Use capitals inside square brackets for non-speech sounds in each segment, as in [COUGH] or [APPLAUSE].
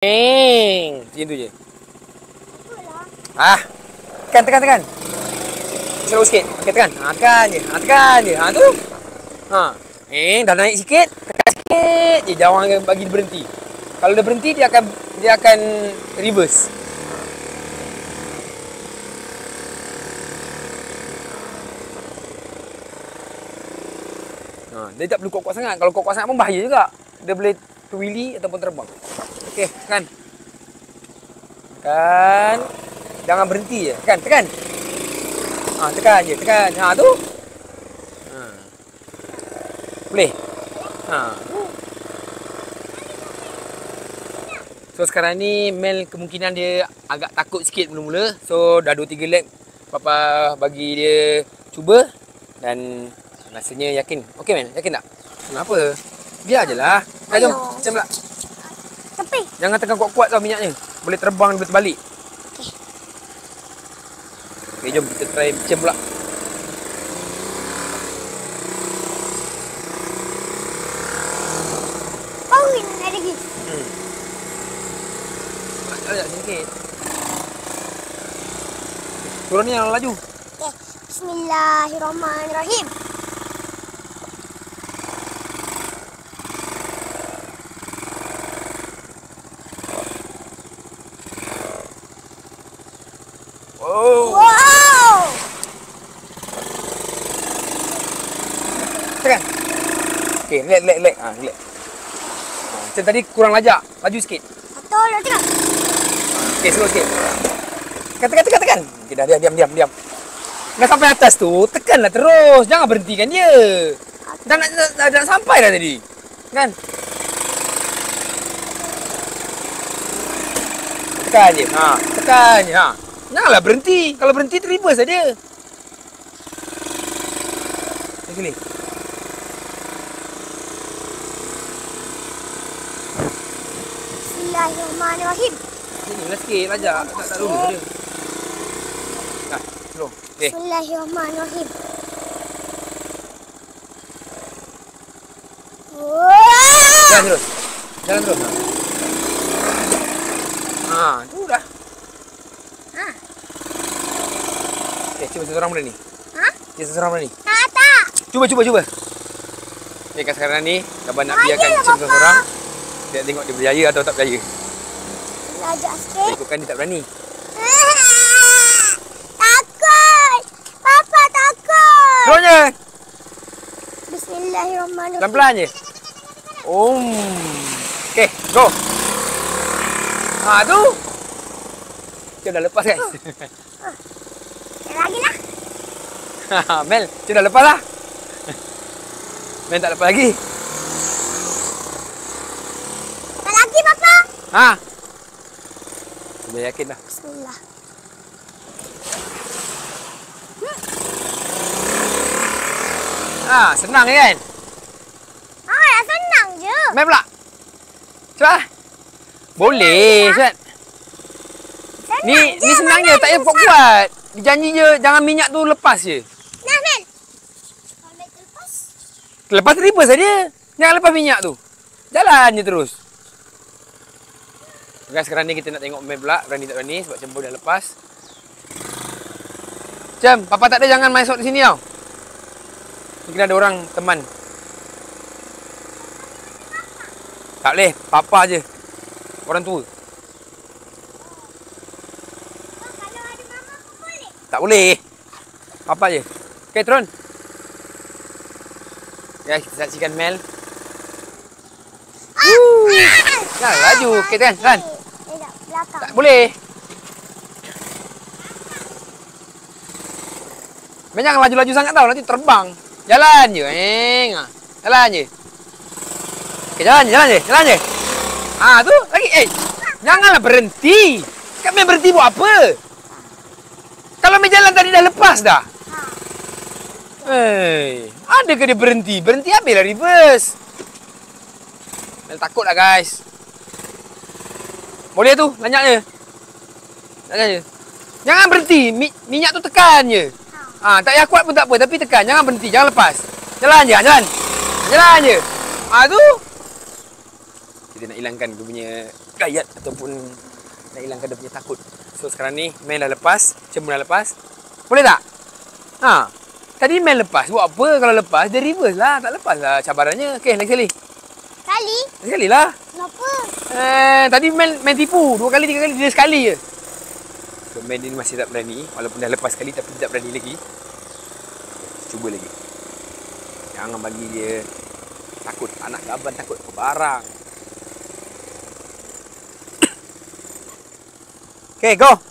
Eng. Macam tu je. Ah. Tekan, tekan, tekan. Slow sikit. Okey, tekan. Ha, tekan je. Ha, tekan je. Ha, tu. Ha. Eng, dah naik sikit. Tekan sikit je. Jangan bagi dia berhenti. Kalau dia berhenti, dia akan dia akan reverse. Ha, dia tak perlu kuat-kuat sangat. Kalau kuat-kuat sangat pun bahaya juga. Dia boleh terwili ataupun terbang. Okey, tekan. Tekan. Jangan berhenti je. Tekan, tekan. Ha, tekan je, tekan. Ha, tu. Ha. Boleh? Ha. So sekarang ni Mel kemungkinan dia agak takut sikit mula-mula. So dah 2 3 lap papa bagi dia cuba dan rasanya yakin. Okey Mel, yakin tak? Kenapa? Biar je lah. Dah jom, Ayo. macam pula. Jangan tekan kuat-kuat tau minyaknya. Boleh terbang boleh terbalik. Okey. Okey, jom kita try macam pula. Power ni ada lagi. Hmm. Agak sikit. Turun ni yang laju. Okey. Bismillahirrahmanirrahim. Oh. Wow. Tekan. Relax, relax, relax. Ha, relax. Ha, macam tadi kurang lajak. Laju sikit. Betul tengok. Okey, slow sikit. Tekan, tekan, tekan, tekan. Okey, dah, diam, diam, diam, diam. Dah sampai atas tu, tekanlah terus. Jangan berhentikan dia. Dah nak, dah, dah, dah nak sampai dah tadi. Kan? Tekan je. Ha, tekan je. Ha. Janganlah berhenti. Kalau berhenti, terima saja. Lagi ni. Bismillahirrahmanirrahim. Sini lah sikit, lajak. Tak, tak dulu dia. Dah, slow. Okey. Bismillahirrahmanirrahim. Wow. Jalan terus. Jalan terus. Ha, tu dah. Ha. Okey, cuba seseorang benda ni. Ha? Cuba seseorang benda ni. Tak tak. Cuba, cuba, cuba. Okey, kat sekarang ni, Abang nak biarkan cuba Papa. Dia tengok dia berjaya atau tak berjaya. Lajak Dia sikit. ikutkan dia tak berani. [LAUGHS] Takut. Papa takut. Slownya. Bismillahirrahmanirrahim. Pelan-pelan je. Om. Okey, go. Ha, tu. Dia dah lepas guys. Yang lagi lah. [LAUGHS] Mel, dia dah lepas lah. Mel tak lepas lagi. Yang lagi Papa. Ha. Sudah yakin dah. Bismillah. Ha, senang je kan? Ah, dah senang je. Main pula. Cepat. lah. Boleh. Senang Ni je. ni senang je, tak payah kuat-kuat. Dijanji je jangan minyak tu lepas je. Nah, Mel. Kalau terlepas. Lepas terima saja. Jangan lepas minyak tu. Jalan je terus. Guys, sekarang ni kita nak tengok Mel pula. Berani tak berani sebab Cembo dah lepas. Cem, papa tak ada jangan masuk di sini tau. Mungkin ada orang teman. Tak boleh, papa je. Orang tua. Tak boleh. Papa je. Okey, turun. Guys, kita saksikan Mel. Woo. Jangan laju. Okey, kan? Kan? Eh, boleh. Mel jangan laju-laju sangat tau. Nanti terbang. Jalan je. Eng. ah. Jalan je. Okey, jalan je. Jalan je. Jalan je. Ah, tu. Lagi. Eh. Janganlah berhenti. Kak Mel berhenti buat apa? Kalau Mel jalan tadi dah lepas dah. Hei, ada ke dia berhenti? Berhenti habislah reverse. Mel takut lah guys. Boleh tu, lanjak je. Lanjak je. Jangan berhenti, Mi- minyak tu tekan je. Ha, tak payah kuat pun tak apa, tapi tekan. Jangan berhenti, jangan lepas. Jalan je, jalan. Jalan je. Ha tu. Kita nak hilangkan dia punya gayat ataupun nak hilangkan dia punya takut. So sekarang ni Mel dah lepas, Cem pun dah lepas. Boleh tak? Ha. Tadi Mel lepas. Buat apa kalau lepas? Dia reverse lah. Tak lepas lah cabarannya. Okey, lagi sekali. Kali? Lagi sekali lah. Kenapa? Eh, tadi Mel main tipu. Dua kali, tiga kali. Dia sekali je. So Mel ni masih tak berani. Walaupun dah lepas sekali tapi tak berani lagi. Cuba lagi. Jangan bagi dia takut. Anak gaban takut ke barang. [COUGHS] Okay, go.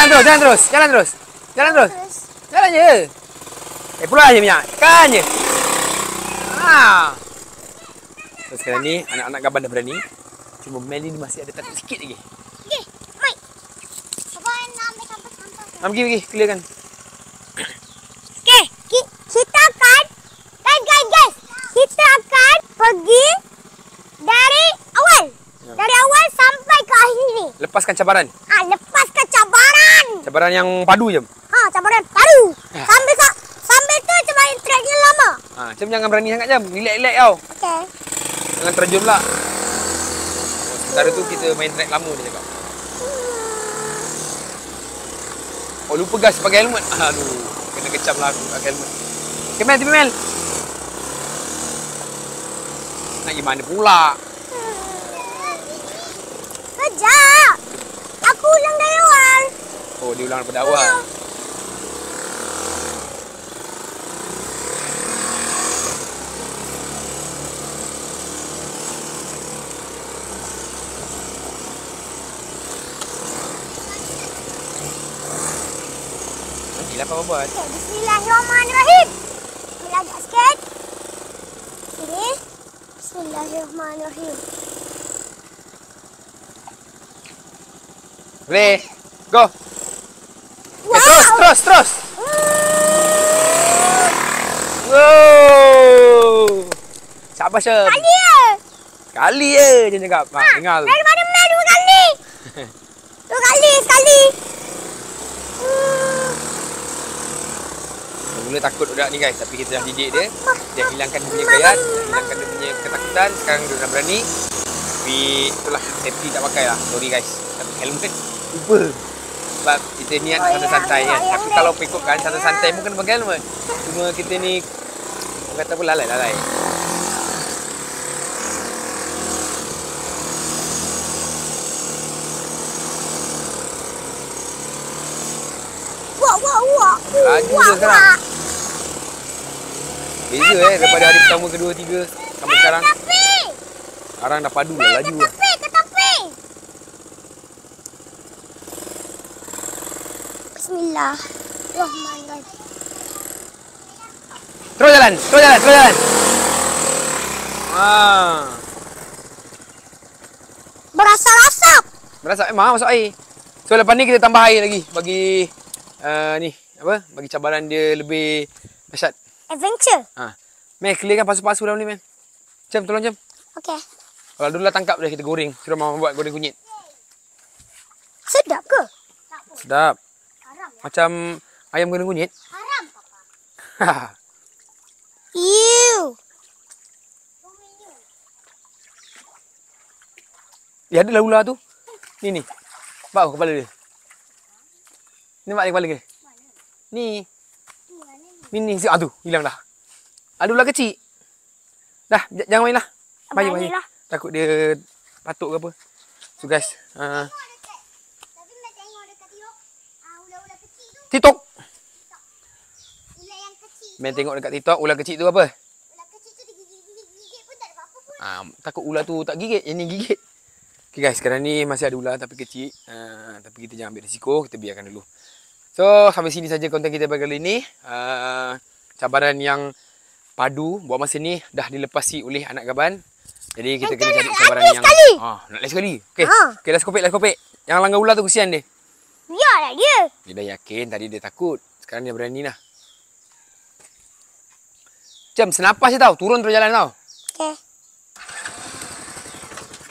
Jalan terus, jalan terus. Jalan terus. Jalan terus. Jalan je. Eh, pulang je minyak. Kan je. Ha. So, sekarang ni, anak-anak gaban dah berani. Cuma Mel ni masih ada takut sikit lagi. Okey. Abang nak ambil sampah-sampah. Ha, pergi, pergi. Clearkan. Okey, ki- kita akan guys guys guys. Kita akan pergi dari awal. Ya. Dari awal sampai ke akhir ni. Lepaskan cabaran. Ah, cabaran. Yang padu je. Ha, cabaran baru. Ya. Sambil ka, sambil tu cabaran tracknya lama. Ha, Cem jangan berani sangat jam. Relax-relax tau. Okey. Jangan terjun pula. Sementara tu kita main track lama dia cakap. Oh lupa gas pakai helmet. [LAUGHS] Aduh, kena kecam lah aku pakai helmet. Okay Mel, tiba Mel. Nak gimana pula? Kejap. Aku ulang dari awal. Oh dia ulang daripada awal. Nantilah apa buat. Okey, bismillahirrahmanirrahim. Belajar sikit. Sini. Bismillahirrahmanirrahim. Boleh. Go. Terus, terus. Wow. Sabar Syam. Kali ya. Kali je dia cakap. Ha, dengar. tu. Daripada Mel dua kali. [LAUGHS] dua kali, sekali. Hmm. Mula takut budak ni guys Tapi kita dah didik dia Dia hilangkan dia punya gayat Dia hilangkan dia punya ketakutan Sekarang dia dah berani Tapi itulah safety tak pakai lah Sorry guys Tapi helmet lupa Sebab kita niat Oh, santai-santai ya, kan. ya, Tapi ya. kalau ikutkan santai-santai pun kena pakai helmet Cuma kita ni Orang kata apa lalai-lalai Wah, wah, wah. Laju je sekarang. Beza eh daripada hari pertama, kedua, tiga Sampai sekarang. Tapi, Sekarang dah padu lah laju lah tapi, ke tapi. Bismillahirrahmanirrahim. Terus jalan, terus jalan, terus jalan Ah. Berasap-asap. Berasa memang masuk air. So lepas ni kita tambah air lagi bagi uh, ni apa? Bagi cabaran dia lebih dahsyat. Adventure. Ha. Mel clearkan pasu-pasu dalam ni Mel. Jom tolong jom. Okey. Kalau dulu lah tangkap dia kita goreng. Suruh mama buat goreng kunyit. Sedap ke? Sedap. Macam ayam goreng kunyit. Haram, Papa. Ha. [LAUGHS] Ew. Ya ada lah ular tu. Ni ni. Bau kepala dia. Nampak dia kepala dia? Ni. Ni ni. Ah tu, hilang dah. Ada ular kecil. Dah, jangan main lah. Bahaya, bahaya. Baiklah. Takut dia patuk ke apa. So guys, uh, Tapi nak tengok dekat tiok. Ah, ular-ular kecil tu. TikTok. Main tengok dekat TikTok, ular kecil tu apa? Ular kecil tu digigit-gigit pun tak ada apa-apa pun. Ah, takut ular tu tak gigit, yang ni gigit. Okay guys, sekarang ni masih ada ular tapi kecil. Uh, tapi kita jangan ambil risiko, kita biarkan dulu. So, sampai sini saja konten kita bagi kali ini. Uh, cabaran yang padu buat masa ni dah dilepasi oleh anak gaban. Jadi kita Kita kena cari cabaran yang sekali. Ah, nak lagi sekali. Okey. Ha. Okey, let's kopek, let's kopek. Yang langgar ular tu kesian dia. Biarlah dia. Dia dah yakin tadi dia takut. Sekarang dia berani lah. Jom, senapas je tau. Turun terus jalan tau. Okey.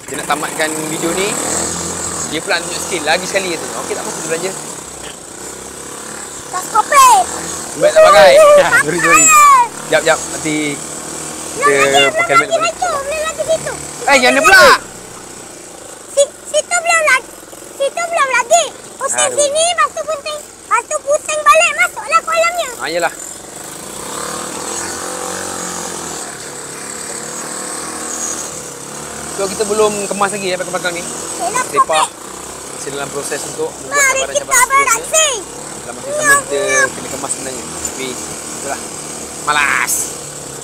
Dia nak tamatkan video ni. Dia pula tunjuk skill. Lagi sekali kata. Okey, tak apa. Kita belanja. Let's kopi. Helmet tak pakai. [LAUGHS] sorry, sorry. Jap, jap. Nanti kita pakai helmet Belum situ, belum lagi situ. Eh, yang ni pula. Si- Situ belum lagi. Situ belum lagi. Pusing Aduh. sini, lepas tu pusing. Lepas tu pusing balik, masuklah kolamnya. Ha, yelah. So, kita belum kemas lagi ya belakang-belakang ni. Kopek. masih dalam proses untuk membuat Mari kita cabaran-cabaran seterusnya. beraksi. Dalam masa sama kita kena kemas sebenarnya. Tapi, itulah. Malas.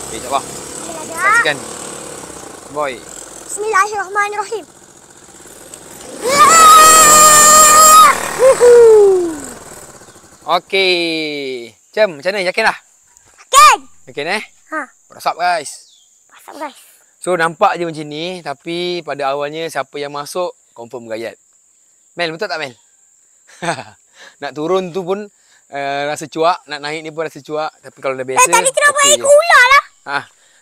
Okay, insyaAllah. Saksikan. Boy. Bismillahirrahmanirrahim. Okey. Cem, macam mana? Yakin dah? Ken. Yakin eh? Ha, Berasap guys. pasang guys. So nampak je macam ni tapi pada awalnya siapa yang masuk confirm gayat. Mel betul tak Mel? [LAUGHS] nak turun tu pun uh, rasa cuak, nak naik ni pun rasa cuak tapi kalau dah biasa Eh, tadi kenapa okay ular lah? Ha.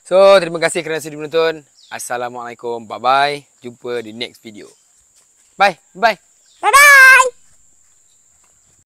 So terima kasih kerana sudi menonton. Assalamualaikum. Bye bye. Jumpa di next video. Bye. Bye. Dadah.